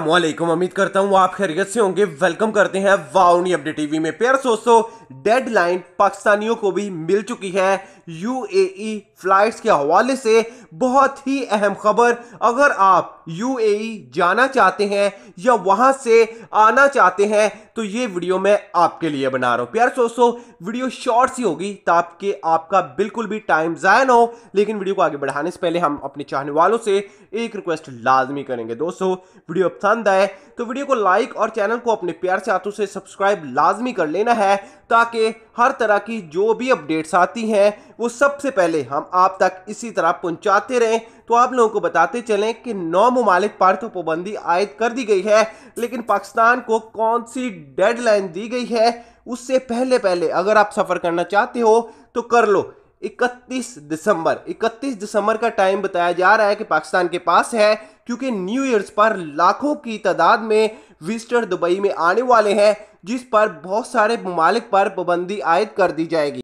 वालेकुम उम्मीद करता हूँ आप खैरियत से होंगे। वेलकम करते हैं वाउनी अपडेट टीवी में। प्यार दोस्तों, डेडलाइन पाकिस्तानियों को भी मिल चुकी है। यूएई फ्लाइट्स के हवाले से बहुत ही अहम खबर। अगर आप यूएई जाना चाहते हैं या वहाँ से आना चाहते हैं तो ये वीडियो मैं आपके लिए बना रहा हूँ। प्यार दोस्तों, वीडियो शॉर्ट सी होगी ताकि आपका बिल्कुल भी टाइम ज़ाया ना हो। लेकिन वीडियो को आगे बढ़ाने से पहले हम अपने चाहने वालों से एक रिक्वेस्ट लाजमी करेंगे। दोस्तों, वीडियो पसंद आए तो वीडियो को लाइक और चैनल को अपने प्यार से हाथों से सब्सक्राइब लाजमी कर लेना है ताकि हर तरह की जो भी अपडेट्स आती हैं, वो सबसे पहले हम आप तक इसी तरह पहुंचाते रहें। तो आप लोगों को बताते चलें कि नौ ममालिक पर तो पाबंदी आयद कर दी गई है, लेकिन पाकिस्तान को कौन सी डेडलाइन दी गई है, उससे पहले पहले अगर आप सफ़र करना चाहते हो तो कर लो। 31 दिसंबर 31 दिसंबर का टाइम बताया जा रहा है कि पाकिस्तान के पास है, क्योंकि न्यू ईयर्स पर लाखों की तादाद में विजिटर दुबई में आने वाले हैं, जिस पर बहुत सारे ममालिक पर पाबंदी आयद कर दी जाएगी।